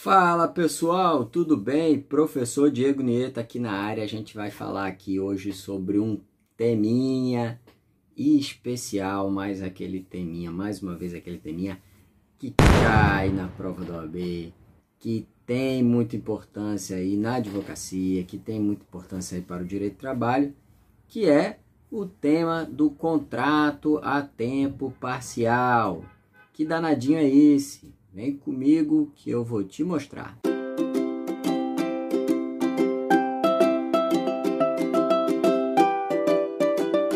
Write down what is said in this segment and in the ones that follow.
Fala pessoal, tudo bem? Professor Diego Nieta aqui na área. A gente vai falar aqui hoje sobre um teminha especial, mais aquele teminha, mais uma vez aquele teminha que cai na prova do OAB, que tem muita importância aí na advocacia, que tem muita importância aí para o direito do trabalho, que é o tema do contrato a tempo parcial. Que danadinho é esse? Vem comigo que eu vou te mostrar.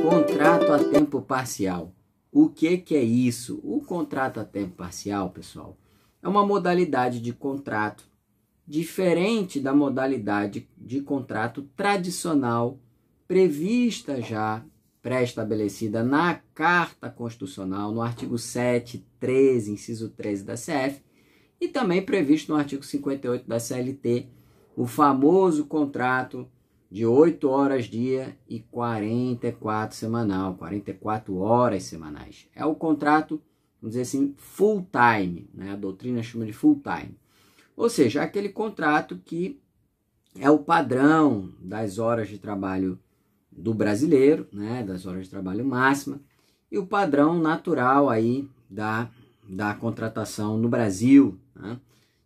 Contrato a tempo parcial. O que, que é isso? O contrato a tempo parcial, pessoal, é uma modalidade de contrato diferente da modalidade de contrato tradicional prevista já pré-estabelecida na Carta Constitucional, no artigo 7, 13, inciso 13 da CF, e também previsto no artigo 58 da CLT, o famoso contrato de 8 horas dia e 44 semanal, 44 horas semanais. É o contrato, vamos dizer assim, full time, né? a doutrina chama de full time. Ou seja, aquele contrato que é o padrão das horas de trabalho do brasileiro, né, das horas de trabalho máxima, e o padrão natural aí da, da contratação no Brasil. Né?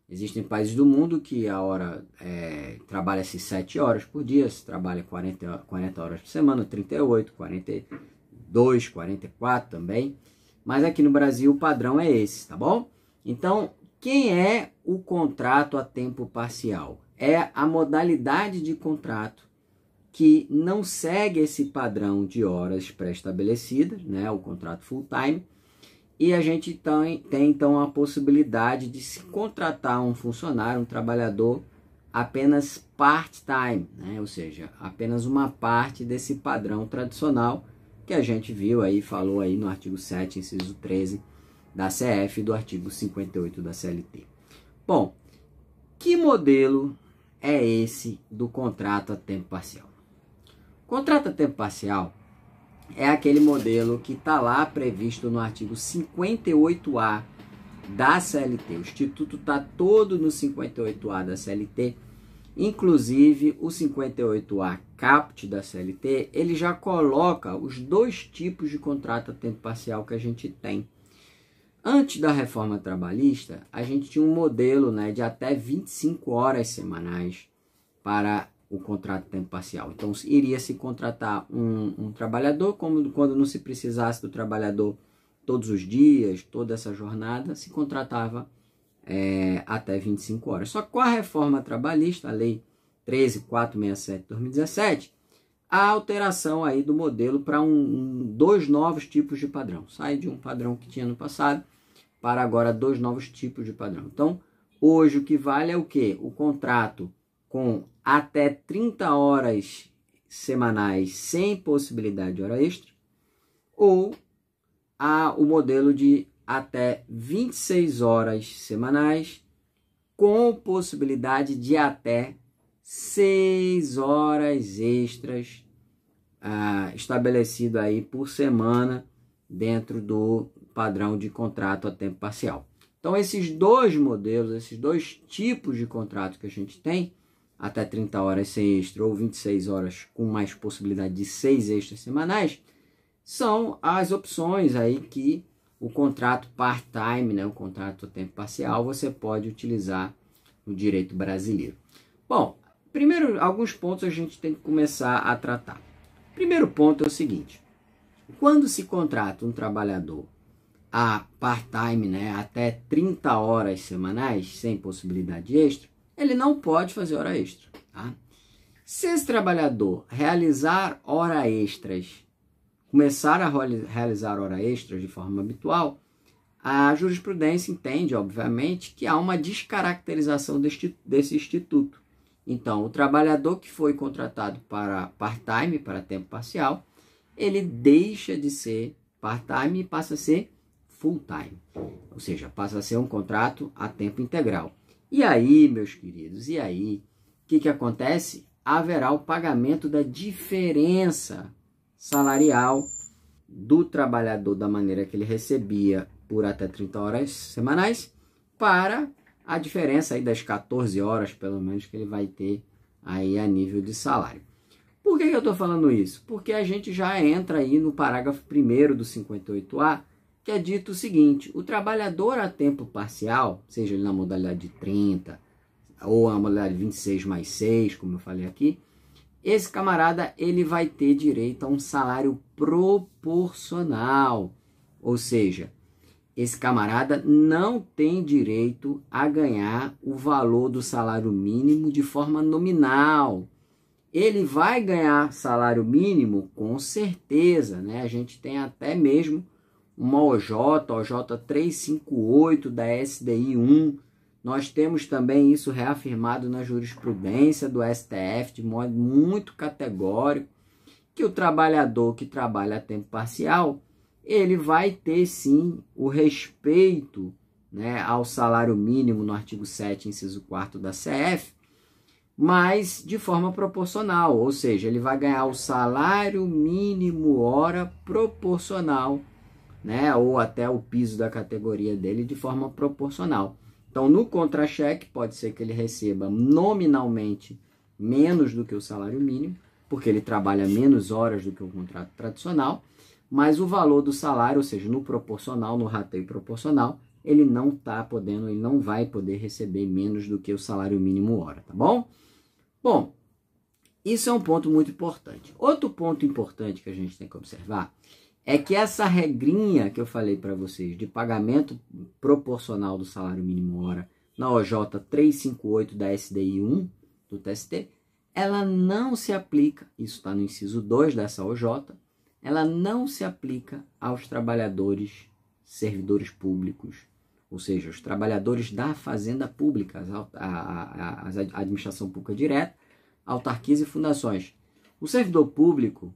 Existem países do mundo que a hora é, trabalha-se 7 horas por dia, se trabalha 40, 40 horas por semana, 38, 42, 44 também. Mas aqui no Brasil o padrão é esse, tá bom? Então, quem é o contrato a tempo parcial? É a modalidade de contrato que não segue esse padrão de horas pré-estabelecidas, né, o contrato full time, e a gente tem, tem então a possibilidade de se contratar um funcionário, um trabalhador apenas part-time, né, ou seja, apenas uma parte desse padrão tradicional que a gente viu aí, falou aí no artigo 7, inciso 13 da CF e do artigo 58 da CLT. Bom, que modelo é esse do contrato a tempo parcial? Contrato a tempo parcial é aquele modelo que está lá previsto no artigo 58A da CLT. O Instituto está todo no 58A da CLT, inclusive o 58A caput da CLT, ele já coloca os dois tipos de contrato a tempo parcial que a gente tem. Antes da reforma trabalhista, a gente tinha um modelo né, de até 25 horas semanais para o contrato tempo parcial. Então, iria se contratar um, um trabalhador, como quando não se precisasse do trabalhador todos os dias, toda essa jornada, se contratava é, até 25 horas. Só que com a reforma trabalhista, a lei 13467 de 2017, a alteração aí do modelo para um, um, dois novos tipos de padrão. Sai de um padrão que tinha no passado para agora dois novos tipos de padrão. Então, hoje o que vale é o que? O contrato com até 30 horas semanais sem possibilidade de hora extra, ou a, o modelo de até 26 horas semanais com possibilidade de até 6 horas extras ah, estabelecido aí por semana dentro do padrão de contrato a tempo parcial. Então esses dois modelos, esses dois tipos de contrato que a gente tem, até 30 horas sem extra ou 26 horas com mais possibilidade de 6 extras semanais, são as opções aí que o contrato part-time, né, o contrato a tempo parcial, você pode utilizar no direito brasileiro. Bom, primeiro, alguns pontos a gente tem que começar a tratar. Primeiro ponto é o seguinte: quando se contrata um trabalhador a part-time, né, até 30 horas semanais, sem possibilidade de extra, ele não pode fazer hora extra. Tá? Se esse trabalhador realizar hora extras, começar a realizar hora extras de forma habitual, a jurisprudência entende, obviamente, que há uma descaracterização deste, desse instituto. Então, o trabalhador que foi contratado para part-time, para tempo parcial, ele deixa de ser part-time e passa a ser full-time. Ou seja, passa a ser um contrato a tempo integral. E aí, meus queridos, e aí? O que, que acontece? Haverá o pagamento da diferença salarial do trabalhador da maneira que ele recebia por até 30 horas semanais para a diferença aí das 14 horas, pelo menos, que ele vai ter aí a nível de salário. Por que, que eu estou falando isso? Porque a gente já entra aí no parágrafo 1 do 58A, que é dito o seguinte: o trabalhador a tempo parcial, seja ele na modalidade de 30 ou a modalidade 26 mais 6, como eu falei aqui, esse camarada ele vai ter direito a um salário proporcional. Ou seja, esse camarada não tem direito a ganhar o valor do salário mínimo de forma nominal. Ele vai ganhar salário mínimo com certeza, né? A gente tem até mesmo uma OJ, OJ 358 da SDI 1. Nós temos também isso reafirmado na jurisprudência do STF de modo muito categórico, que o trabalhador que trabalha a tempo parcial, ele vai ter sim o respeito né, ao salário mínimo no artigo 7, inciso 4 da CF, mas de forma proporcional, ou seja, ele vai ganhar o salário mínimo hora proporcional, né, ou até o piso da categoria dele de forma proporcional. Então, no contra-cheque, pode ser que ele receba nominalmente menos do que o salário mínimo, porque ele trabalha menos horas do que o contrato tradicional, mas o valor do salário, ou seja, no proporcional, no rateio proporcional, ele não está podendo, ele não vai poder receber menos do que o salário mínimo hora, tá bom? Bom, isso é um ponto muito importante. Outro ponto importante que a gente tem que observar é que essa regrinha que eu falei para vocês de pagamento proporcional do salário mínimo hora na OJ 358 da SDI 1 do TST, ela não se aplica, isso está no inciso 2 dessa OJ, ela não se aplica aos trabalhadores servidores públicos, ou seja, os trabalhadores da fazenda pública, a, a, a administração pública direta, autarquias e fundações. O servidor público,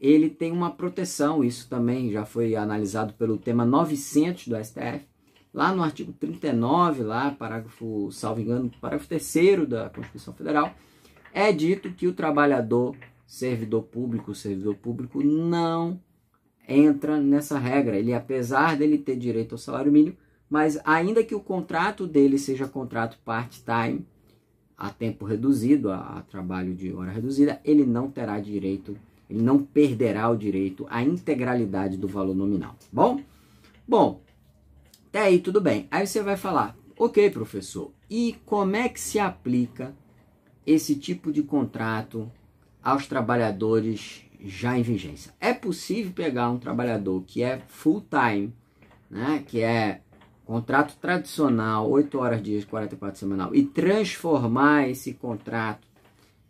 ele tem uma proteção, isso também já foi analisado pelo tema 900 do STF, lá no artigo 39, lá, parágrafo, salvo engano, parágrafo 3 da Constituição Federal, é dito que o trabalhador servidor público, servidor público não entra nessa regra. Ele, apesar dele ter direito ao salário mínimo, mas ainda que o contrato dele seja contrato part-time, a tempo reduzido, a, a, trabalho de hora reduzida, ele não terá direito, ele não perderá o direito à integralidade do valor nominal. Bom? Bom, até aí tudo bem. Aí você vai falar, ok, professor, e como é que se aplica esse tipo de contrato aos trabalhadores já em vigência. É possível pegar um trabalhador que é full time, né, que é contrato tradicional, 8 horas dias, 44 semanal, e transformar esse contrato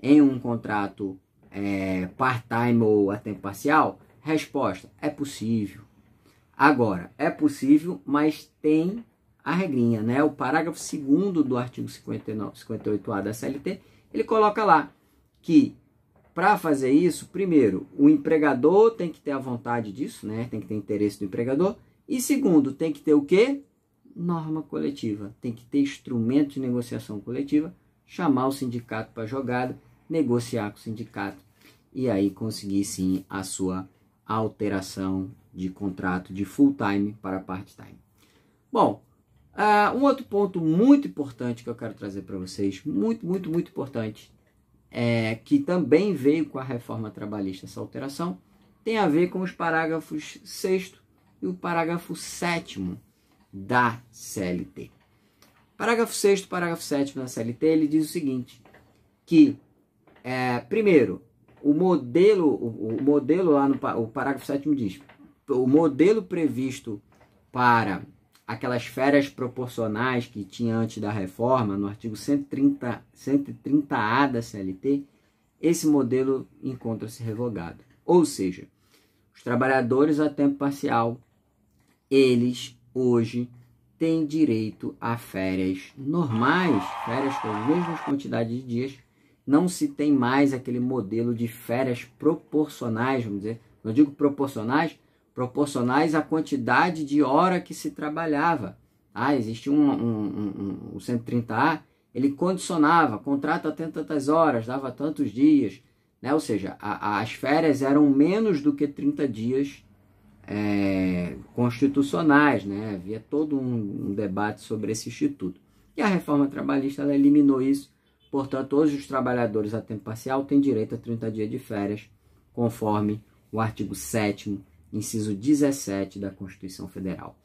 em um contrato é, part-time ou a tempo parcial? Resposta: é possível. Agora, é possível, mas tem a regrinha, né? O parágrafo 2 do artigo 59, 58A da CLT, ele coloca lá que para fazer isso, primeiro, o empregador tem que ter a vontade disso, né? Tem que ter interesse do empregador. E segundo, tem que ter o quê? Norma coletiva. Tem que ter instrumento de negociação coletiva, chamar o sindicato para jogada, negociar com o sindicato e aí conseguir sim a sua alteração de contrato de full time para part time. Bom, uh, um outro ponto muito importante que eu quero trazer para vocês, muito, muito, muito importante, é, que também veio com a reforma trabalhista, essa alteração, tem a ver com os parágrafos 6 e o parágrafo 7 da CLT. Parágrafo 6 e parágrafo 7 da CLT, ele diz o seguinte, que, é, primeiro, o modelo, o, modelo lá no o parágrafo 7 diz, o modelo previsto para aquelas férias proporcionais que tinha antes da reforma, no artigo 130, 130A da CLT, esse modelo encontra-se revogado. Ou seja, os trabalhadores a tempo parcial, eles hoje têm direito a férias normais, férias com as mesmas quantidades de dias. Não se tem mais aquele modelo de férias proporcionais, vamos dizer. Não digo proporcionais, proporcionais à quantidade de hora que se trabalhava. Ah, existe um, um, um, um 130A, ele condicionava, contrato a tantas horas, dava tantos dias, né? ou seja, a, as férias eram menos do que 30 dias é, constitucionais, né? havia todo um, um debate sobre esse instituto. E a reforma trabalhista eliminou isso. Portanto, hoje os trabalhadores a tempo parcial têm direito a 30 dias de férias, conforme o artigo 7 inciso 17 da Constituição Federal.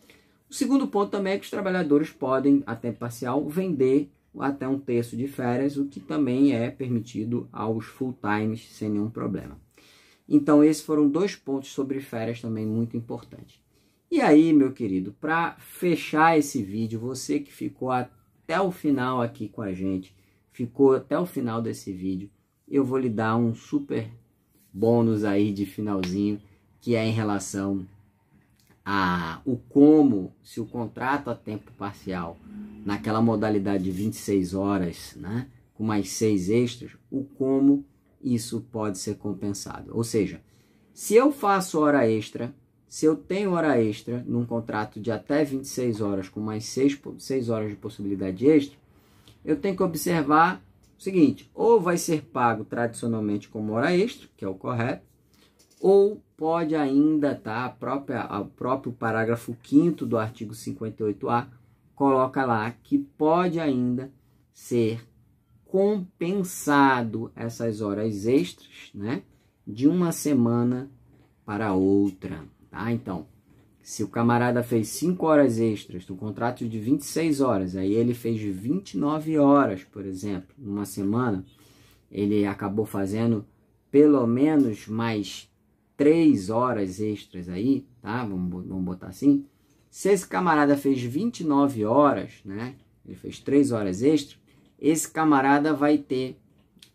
O segundo ponto também é que os trabalhadores podem, a tempo parcial, vender até um terço de férias, o que também é permitido aos full times sem nenhum problema. Então, esses foram dois pontos sobre férias também muito importantes. E aí, meu querido, para fechar esse vídeo, você que ficou até o final aqui com a gente, ficou até o final desse vídeo, eu vou lhe dar um super bônus aí de finalzinho, que é em relação a o como, se o contrato a tempo parcial, naquela modalidade de 26 horas, né, com mais seis extras, o como isso pode ser compensado. Ou seja, se eu faço hora extra, se eu tenho hora extra num contrato de até 26 horas com mais 6, 6 horas de possibilidade extra, eu tenho que observar o seguinte, ou vai ser pago tradicionalmente como hora extra, que é o correto, ou pode ainda, tá, a própria, o próprio parágrafo 5 do artigo 58A coloca lá que pode ainda ser compensado essas horas extras, né, de uma semana para outra, tá? Então, se o camarada fez 5 horas extras no contrato de 26 horas, aí ele fez 29 horas, por exemplo, numa semana, ele acabou fazendo pelo menos mais três horas extras aí, tá? Vamos, vamos botar assim. Se esse camarada fez 29 horas, né? Ele fez três horas extras, esse camarada vai ter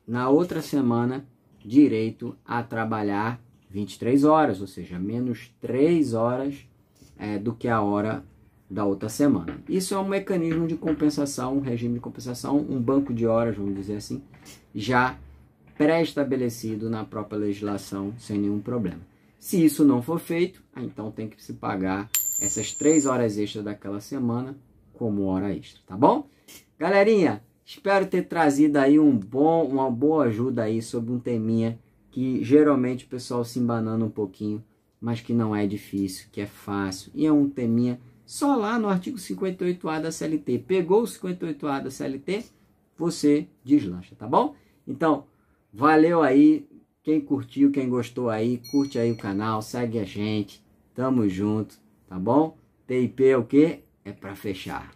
na outra semana direito a trabalhar 23 horas, ou seja, menos 3 horas é, do que a hora da outra semana. Isso é um mecanismo de compensação, um regime de compensação, um banco de horas, vamos dizer assim, já pré-estabelecido na própria legislação sem nenhum problema. Se isso não for feito, então tem que se pagar essas três horas extras daquela semana como hora extra, tá bom? Galerinha, espero ter trazido aí um bom, uma boa ajuda aí sobre um teminha que geralmente o pessoal se embanando um pouquinho, mas que não é difícil, que é fácil e é um teminha só lá no artigo 58A da CLT. Pegou o 58A da CLT, você deslancha, tá bom? Então, Valeu aí. Quem curtiu, quem gostou aí, curte aí o canal, segue a gente. Tamo junto, tá bom? TIP é o que? É para fechar.